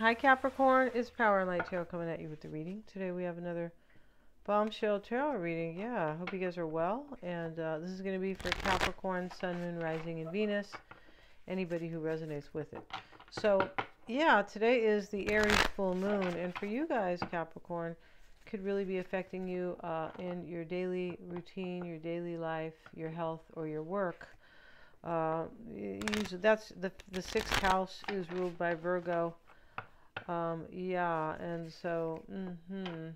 Hi Capricorn, it's Power and Light Tarot coming at you with the reading. Today we have another bombshell tarot reading. Yeah, I hope you guys are well. And uh, this is going to be for Capricorn, Sun, Moon, Rising, and Venus. Anybody who resonates with it. So, yeah, today is the Aries full moon. And for you guys, Capricorn, could really be affecting you uh, in your daily routine, your daily life, your health, or your work. Uh, usually that's the, the sixth house is ruled by Virgo. Um, yeah, and so, mm-hmm.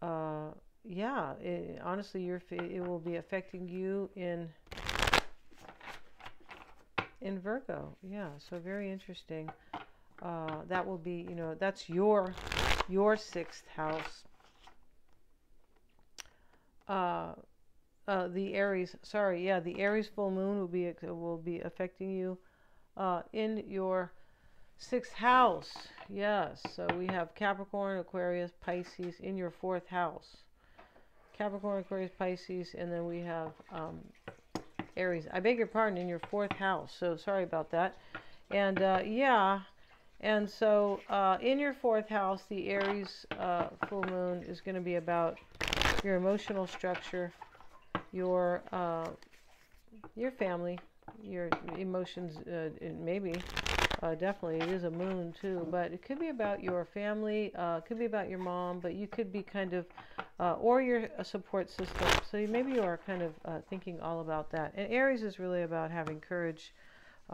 Uh, yeah, it, honestly, your it will be affecting you in in Virgo. Yeah, so very interesting. Uh, that will be, you know, that's your your sixth house. Uh, uh, the Aries, sorry, yeah, the Aries full moon will be will be affecting you uh, in your sixth house. Yes, so we have Capricorn, Aquarius, Pisces in your fourth house. Capricorn, Aquarius, Pisces, and then we have um, Aries. I beg your pardon, in your fourth house. So sorry about that. And uh, yeah, and so uh, in your fourth house, the Aries uh, full moon is going to be about your emotional structure, your uh, your family, your emotions, uh, maybe, uh, definitely it is a moon too, but it could be about your family, uh, could be about your mom, but you could be kind of, uh, or your support system. So you, maybe you are kind of uh, thinking all about that. And Aries is really about having courage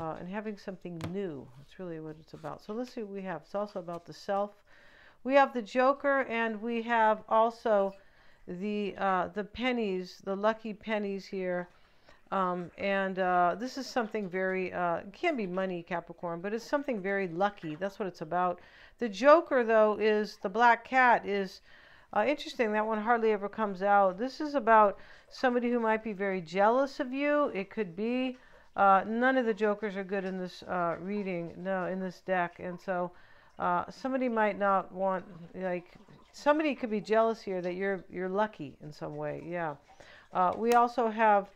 uh, and having something new. That's really what it's about. So let's see what we have. It's also about the self. We have the Joker, and we have also the uh, the pennies, the lucky pennies here. Um, and uh, this is something very, uh, can be money, Capricorn, but it's something very lucky. That's what it's about. The Joker, though, is the black cat is uh, interesting. That one hardly ever comes out. This is about somebody who might be very jealous of you. It could be. Uh, none of the Jokers are good in this uh, reading, no, in this deck. And so uh, somebody might not want, like, somebody could be jealous here that you're you're lucky in some way. Yeah. we also have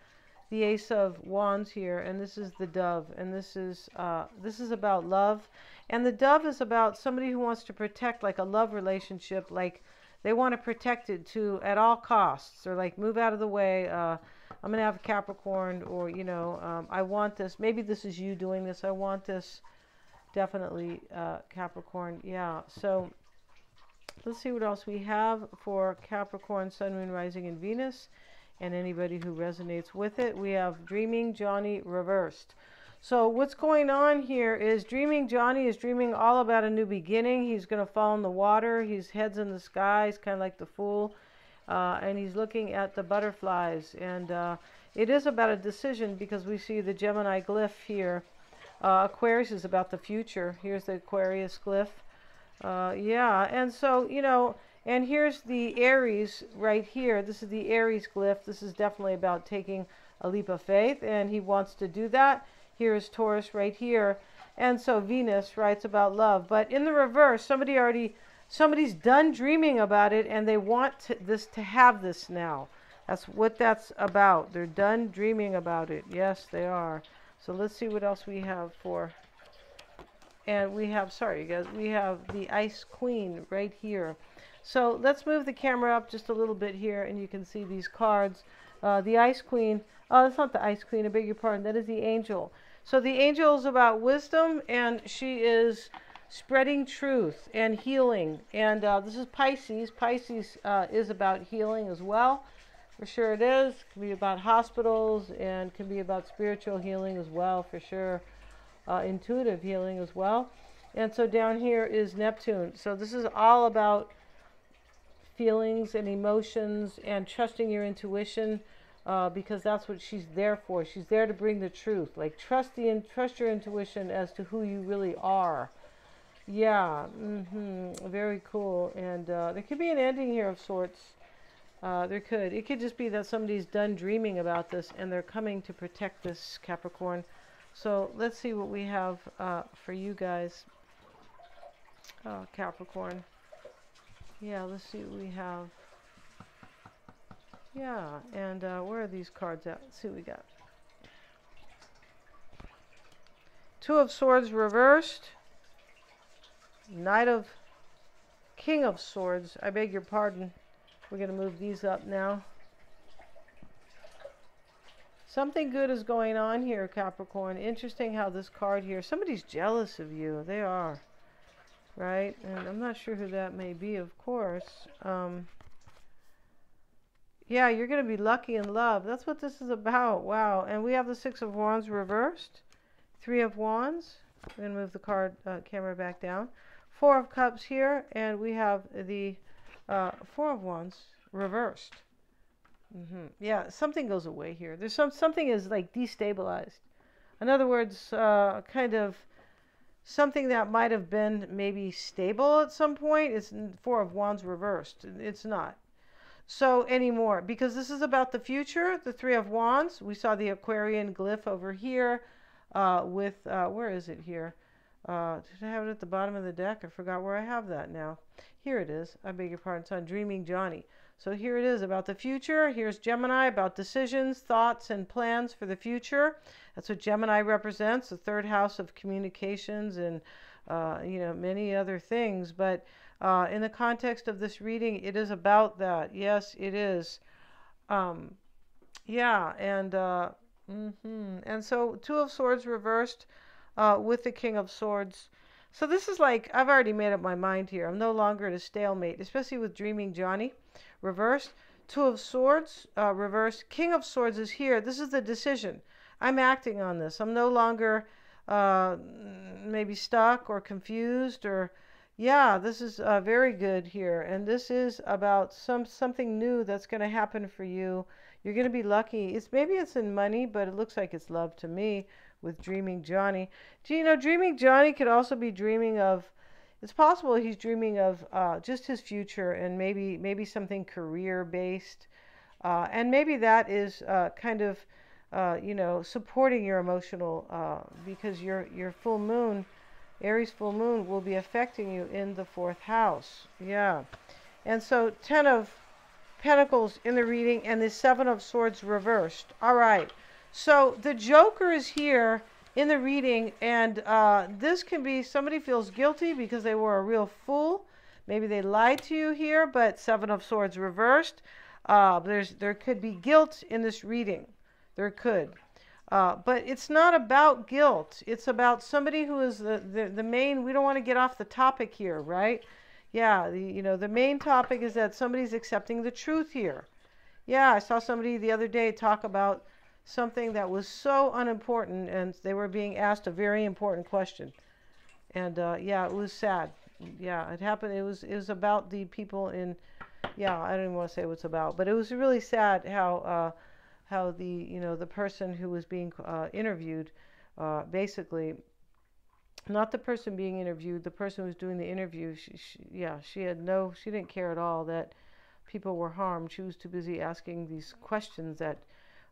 the Ace of Wands here, and this is the Dove, and this is uh, this is about love, and the Dove is about somebody who wants to protect like a love relationship, like they want to protect it to at all costs, or like move out of the way. Uh, I'm gonna have a Capricorn, or you know, um, I want this. Maybe this is you doing this. I want this. Definitely uh, Capricorn. Yeah. So let's see what else we have for Capricorn, Sun, Moon, Rising, and Venus and anybody who resonates with it. We have Dreaming Johnny reversed. So what's going on here is Dreaming Johnny is dreaming all about a new beginning. He's going to fall in the water. His head's in the sky. He's kind of like the fool. Uh, and he's looking at the butterflies. And uh, it is about a decision because we see the Gemini glyph here. Uh, Aquarius is about the future. Here's the Aquarius glyph. Uh, yeah, and so, you know, and here's the Aries right here. This is the Aries glyph. This is definitely about taking a leap of faith, and he wants to do that. Here is Taurus right here. And so Venus writes about love. But in the reverse, somebody already, somebody's done dreaming about it, and they want to, this to have this now. That's what that's about. They're done dreaming about it. Yes, they are. So let's see what else we have for. And we have, sorry, you guys, we have the Ice Queen right here. So let's move the camera up just a little bit here and you can see these cards. Uh, the Ice Queen, oh, that's not the Ice Queen, I beg your pardon, that is the Angel. So the Angel is about wisdom and she is spreading truth and healing. And uh, this is Pisces. Pisces uh, is about healing as well. For sure it is. It can be about hospitals and can be about spiritual healing as well, for sure. Uh, intuitive healing as well. And so down here is Neptune. So this is all about feelings and emotions and trusting your intuition uh, because that's what she's there for. She's there to bring the truth. Like trust the trust your intuition as to who you really are. Yeah, mm-hmm, very cool. And uh, there could be an ending here of sorts. Uh, there could. It could just be that somebody's done dreaming about this and they're coming to protect this Capricorn. So let's see what we have uh, for you guys, uh, Capricorn. Yeah, let's see what we have. Yeah, and uh, where are these cards at? Let's see what we got. Two of Swords reversed. Knight of King of Swords. I beg your pardon. We're going to move these up now. Something good is going on here, Capricorn. Interesting how this card here, somebody's jealous of you. They are. Right? And I'm not sure who that may be, of course. Um, yeah, you're going to be lucky in love. That's what this is about. Wow. And we have the Six of Wands reversed. Three of Wands. We're going to move the card uh, camera back down. Four of Cups here. And we have the uh, Four of Wands reversed. Mm -hmm. Yeah, something goes away here. There's some something is like destabilized. In other words, uh, kind of something that might have been maybe stable at some point. It's Four of Wands reversed. It's not. So anymore because this is about the future the three of wands. We saw the aquarian glyph over here uh, with uh, where is it here? Uh, did I have it at the bottom of the deck? I forgot where I have that now. Here it is. I beg your pardon it's on dreaming Johnny so here it is about the future here's Gemini about decisions thoughts and plans for the future that's what Gemini represents the third house of communications and uh, you know many other things but uh, in the context of this reading, it is about that. Yes, it is. Um, yeah, and uh, mm-hmm. and so Two of Swords reversed uh, with the King of Swords. So this is like I've already made up my mind here. I'm no longer at a stalemate, especially with Dreaming Johnny reversed. Two of Swords uh, reversed. King of Swords is here. This is the decision. I'm acting on this. I'm no longer uh, maybe stuck or confused or yeah, this is uh, very good here. And this is about some something new that's going to happen for you. You're going to be lucky. It's maybe it's in money, but it looks like it's love to me with Dreaming Johnny. Do you know Dreaming Johnny could also be dreaming of it's possible he's dreaming of uh, just his future and maybe maybe something career based. Uh, and maybe that is uh, kind of uh, you know supporting your emotional uh, because your your full moon Aries full moon will be affecting you in the fourth house. Yeah. And so 10 of pentacles in the reading and the seven of swords reversed. All right. So the joker is here in the reading and uh, this can be somebody feels guilty because they were a real fool. Maybe they lied to you here, but seven of swords reversed. Uh, there's there could be guilt in this reading. There could. Uh, but it's not about guilt. It's about somebody who is the, the, the main, we don't want to get off the topic here, right? Yeah, the, you know, the main topic is that somebody's accepting the truth here. Yeah, I saw somebody the other day talk about something that was so unimportant and they were being asked a very important question. And uh, yeah, it was sad. Yeah, it happened. It was, it was about the people in, yeah, I don't even want to say what it's about, but it was really sad how, uh, how the you know the person who was being uh, interviewed uh, basically not the person being interviewed the person who was doing the interview she, she, yeah she had no she didn't care at all that people were harmed she was too busy asking these questions that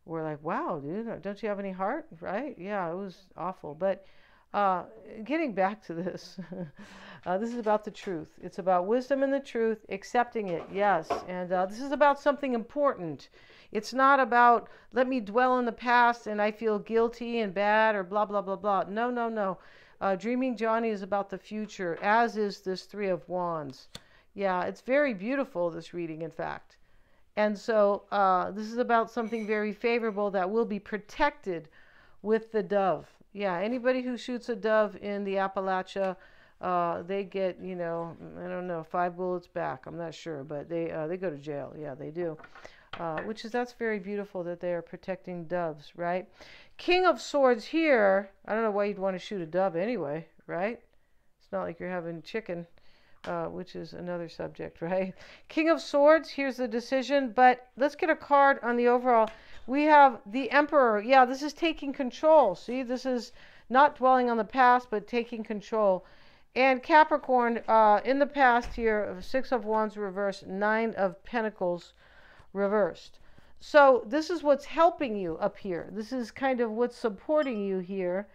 were like wow dude don't you have any heart right yeah it was awful but uh, getting back to this, uh, this is about the truth. It's about wisdom and the truth, accepting it, yes. And uh, this is about something important. It's not about let me dwell in the past and I feel guilty and bad or blah, blah, blah, blah. No, no, no. Uh, Dreaming Johnny is about the future, as is this Three of Wands. Yeah, it's very beautiful, this reading, in fact. And so uh, this is about something very favorable that will be protected with the dove. Yeah, anybody who shoots a dove in the Appalachia, uh, they get, you know, I don't know, five bullets back. I'm not sure, but they uh, they go to jail. Yeah, they do uh, which is that's very beautiful that they are protecting doves, right? King of Swords here. I don't know why you'd want to shoot a dove anyway, right? It's not like you're having chicken, uh, which is another subject, right? King of Swords. Here's the decision, but let's get a card on the overall. We have the Emperor. Yeah, this is taking control. See, this is not dwelling on the past, but taking control. And Capricorn, uh, in the past here, Six of Wands reversed, Nine of Pentacles reversed. So this is what's helping you up here. This is kind of what's supporting you here.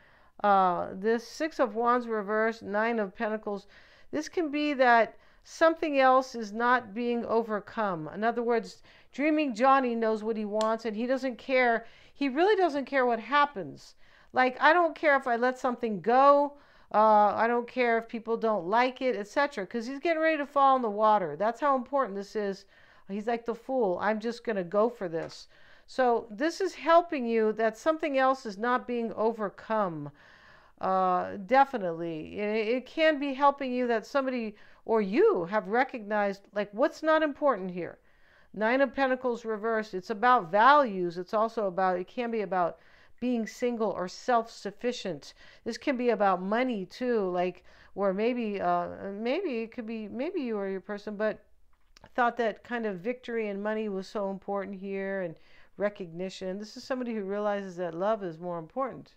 Uh, this Six of Wands reversed, Nine of Pentacles. This can be that something else is not being overcome. In other words, Dreaming Johnny knows what he wants and he doesn't care. He really doesn't care what happens. Like, I don't care if I let something go Uh, I don't care if people don't like it, etc. Because he's getting ready to fall in the water. That's how important this is. He's like the fool. I'm just going to go for this. So this is helping you that something else is not being overcome. Uh, definitely. It, it can be helping you that somebody or you have recognized like what's not important here. Nine of Pentacles reversed. It's about values. It's also about, it can be about being single or self-sufficient. This can be about money too, like or maybe uh, maybe it could be maybe you or your person, but thought that kind of victory and money was so important here and recognition. This is somebody who realizes that love is more important.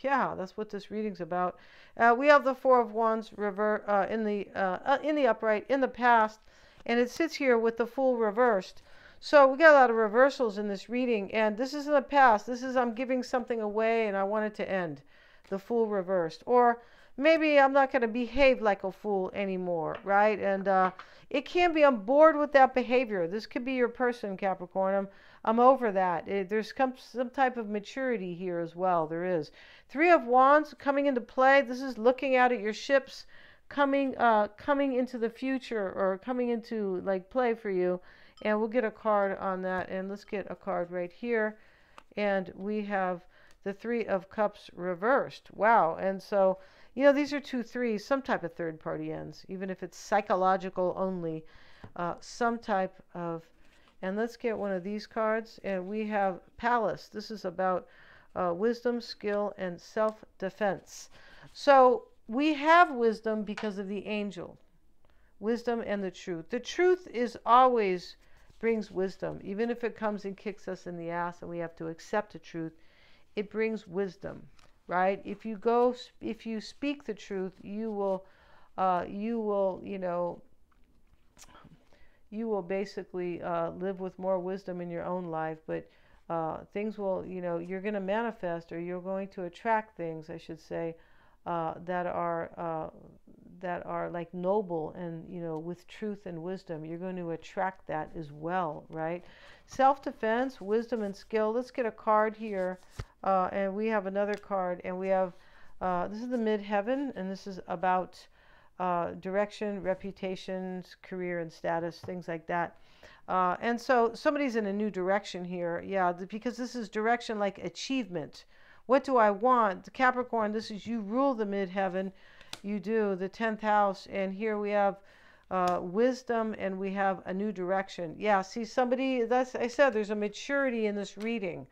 Yeah, that's what this reading's about. Uh, we have the Four of Wands revert uh, in the uh, uh, in the upright in the past, and it sits here with the Fool reversed. So we got a lot of reversals in this reading, and this is in the past. This is I'm giving something away and I want it to end. The fool reversed. Or maybe I'm not going to behave like a fool anymore, right? And uh, it can be I'm bored with that behavior. This could be your person, Capricorn. I'm, I'm over that. It, there's some, some type of maturity here as well. There is. Three of Wands coming into play. This is looking out at your ships coming uh, coming into the future or coming into like play for you and we'll get a card on that. And let's get a card right here. And we have the Three of Cups reversed. Wow. And so, you know, these are two threes, some type of third party ends, even if it's psychological only, uh, some type of. And let's get one of these cards. And we have Pallas. This is about uh, wisdom, skill, and self defense. So we have wisdom because of the angel. Wisdom and the truth. The truth is always brings wisdom. Even if it comes and kicks us in the ass and we have to accept the truth, it brings wisdom, right? If you go, if you speak the truth, you will, uh, you will, you know, you will basically uh, live with more wisdom in your own life, but uh, things will, you know, you're going to manifest or you're going to attract things, I should say, uh, that are uh, that are like noble and you know with truth and wisdom. You're going to attract that as well right? Self-defense wisdom and skill. Let's get a card here uh, and we have another card and we have uh, this is the mid-heaven and this is about uh, direction reputations career and status things like that uh, and so somebody's in a new direction here yeah because this is direction like achievement what do i want the capricorn this is you rule the mid-heaven you do, the 10th house. And here we have uh, wisdom and we have a new direction. Yeah, see, somebody, that's, I said, there's a maturity in this reading.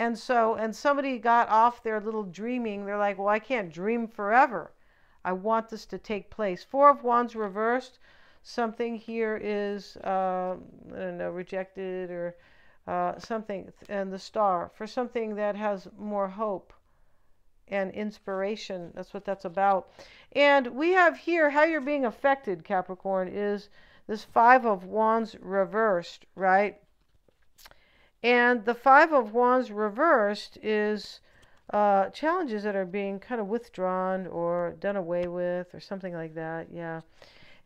And so, and somebody got off their little dreaming. They're like, well, I can't dream forever. I want this to take place. Four of Wands reversed. Something here is, uh, I don't know, rejected or uh, something. And the star for something that has more hope and inspiration. That's what that's about. And we have here how you're being affected, Capricorn, is this Five of Wands reversed, right? And the Five of Wands reversed is uh, challenges that are being kind of withdrawn or done away with or something like that. Yeah.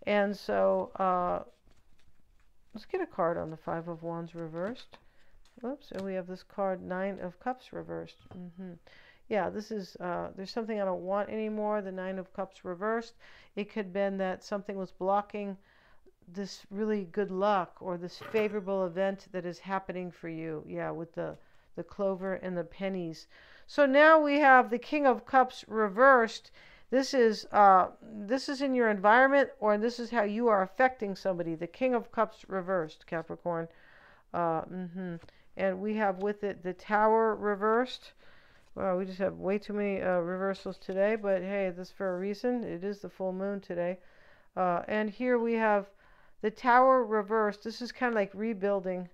And so uh, let's get a card on the Five of Wands reversed. Oops, and we have this card, Nine of Cups reversed. Mm -hmm yeah, this is, uh, there's something I don't want anymore. The Nine of Cups reversed. It could have been that something was blocking this really good luck or this favorable event that is happening for you. Yeah, with the, the clover and the pennies. So now we have the King of Cups reversed. This is, uh, this is in your environment or this is how you are affecting somebody. The King of Cups reversed, Capricorn. Uh, mm -hmm. And we have with it the Tower reversed. Well, we just have way too many uh, reversals today, but hey, this for a reason. It is the full moon today. Uh, and here we have the tower reversed. This is kind of like rebuilding.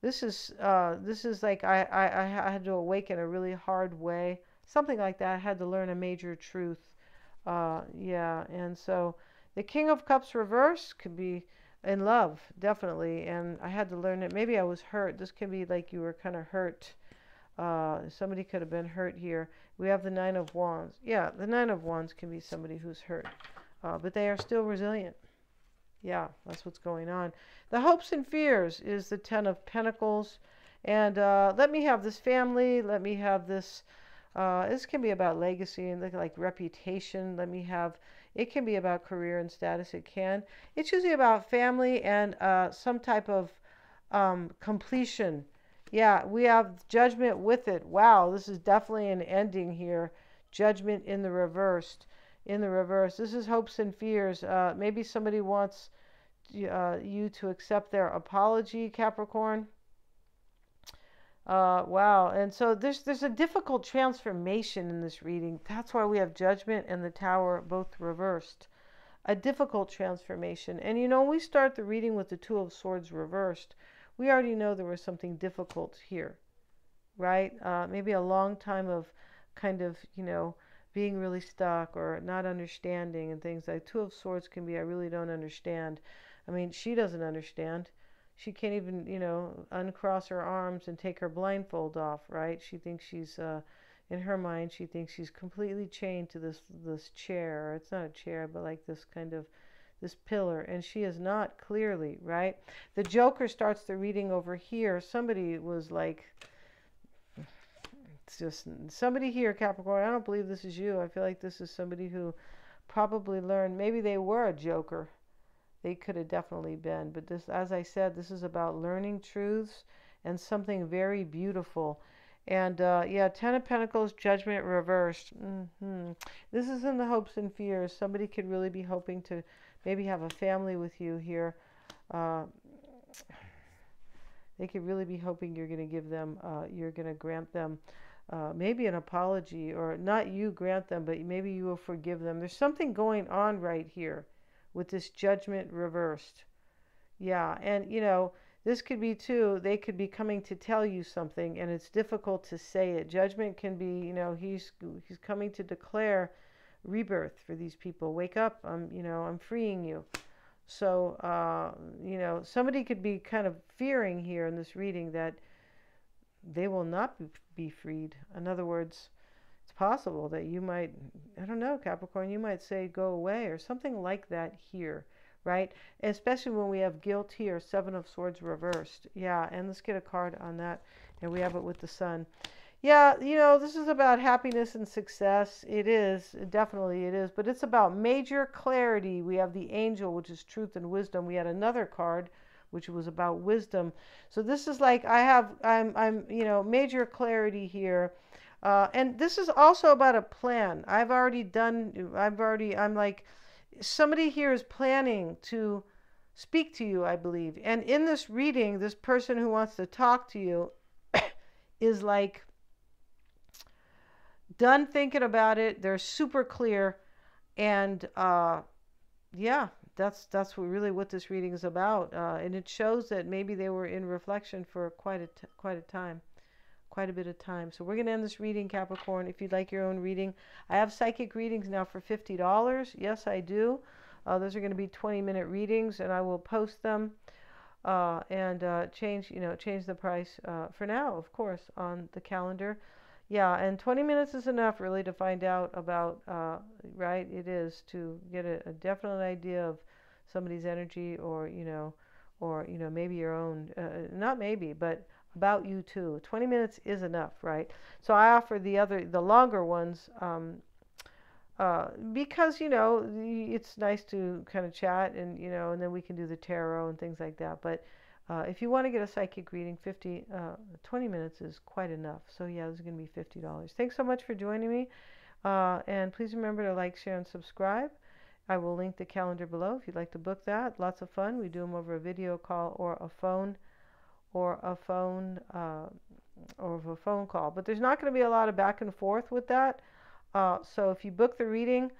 This is uh, this is like I, I, I had to awaken a really hard way. Something like that. I had to learn a major truth. Uh, yeah, and so the King of Cups reverse could be in love, definitely. And I had to learn it. Maybe I was hurt. This could be like you were kind of hurt uh, somebody could have been hurt here. We have the Nine of Wands. Yeah, the Nine of Wands can be somebody who's hurt, uh, but they are still resilient. Yeah, that's what's going on. The hopes and fears is the Ten of Pentacles. And uh, let me have this family. Let me have this Uh, this can be about legacy and like reputation. Let me have. It can be about career and status. It can. It's usually about family and uh, some type of um, completion. Yeah, we have judgment with it. Wow, this is definitely an ending here. Judgment in the reversed. In the reverse. This is hopes and fears. Uh, maybe somebody wants uh, you to accept their apology, Capricorn. Uh, wow. And so there's there's a difficult transformation in this reading. That's why we have Judgment and the Tower both reversed. A difficult transformation. And you know, we start the reading with the Two of Swords reversed. We already know there was something difficult here, right? Uh, maybe a long time of kind of, you know, being really stuck or not understanding and things like Two of Swords can be, I really don't understand. I mean, she doesn't understand she can't even, you know, uncross her arms and take her blindfold off, right? She thinks she's, uh, in her mind, she thinks she's completely chained to this this chair. It's not a chair, but like this kind of this pillar, and she is not clearly, right? The Joker starts the reading over here. Somebody was like, it's just somebody here, Capricorn. I don't believe this is you. I feel like this is somebody who probably learned. Maybe they were a Joker they could have definitely been. But this, as I said, this is about learning truths and something very beautiful. And uh, yeah, Ten of Pentacles, Judgment reversed. Mm-hmm. This is in the hopes and fears. Somebody could really be hoping to maybe have a family with you here. Uh, they could really be hoping you're going to give them, uh, you're going to grant them uh, maybe an apology, or not you grant them, but maybe you will forgive them. There's something going on right here with this judgment reversed. Yeah, and you know, this could be too, they could be coming to tell you something and it's difficult to say it. Judgment can be, you know, he's he's coming to declare rebirth for these people. Wake up, I'm, you know, I'm freeing you. So, uh, you know, somebody could be kind of fearing here in this reading that they will not be freed. In other words, it's possible that you might, I don't know, Capricorn, you might say go away or something like that here, right? Especially when we have guilt here, Seven of Swords reversed. Yeah, and let's get a card on that. And we have it with the Sun. Yeah, you know, this is about happiness and success. It is, definitely it is, but it's about major clarity. We have the angel, which is truth and wisdom. We had another card which was about wisdom. So this is like I have I'm I'm you know, major clarity here uh, and this is also about a plan. I've already done, I've already, I'm like, somebody here is planning to speak to you, I believe. And in this reading, this person who wants to talk to you is like done thinking about it. They're super clear. And uh, yeah, that's that's really what this reading is about. Uh, and it shows that maybe they were in reflection for quite a t- quite a time quite a bit of time. So we're going to end this reading, Capricorn. If you'd like your own reading, I have psychic readings now for $50. Yes, I do. Uh, those are going to be 20 minute readings, and I will post them uh, and uh, change, you know, change the price uh, for now, of course, on the calendar. Yeah, and 20 minutes is enough really to find out about, uh, right? It is to get a, a, definite idea of somebody's energy or, you know, or, you know, maybe your own, uh, not maybe, but about you too. 20 minutes is enough, right? So I offer the other, the longer ones, um, uh, because you know it's nice to kind of chat and you know, and then we can do the tarot and things like that. But uh, if you want to get a psychic reading, 50, uh, 20 minutes is quite enough. So yeah, this is going to be $50. Thanks so much for joining me. Uh, and please remember to like, share, and subscribe. I will link the calendar below if you'd like to book that. Lots of fun. We do them over a video call or a phone or a phone uh, or a phone call. But there's not going to be a lot of back and forth with that. Uh, so if you book the reading,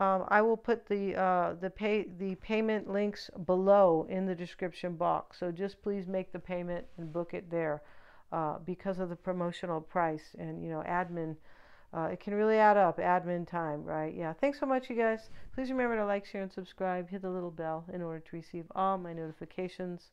um, I will put the uh, the pay the payment links below in the description box. So just please make the payment and book it there uh, because of the promotional price and you know admin. Uh, it can really add up admin time, right? Yeah. Thanks so much, you guys. Please remember to like, share, and subscribe. Hit the little bell in order to receive all my notifications.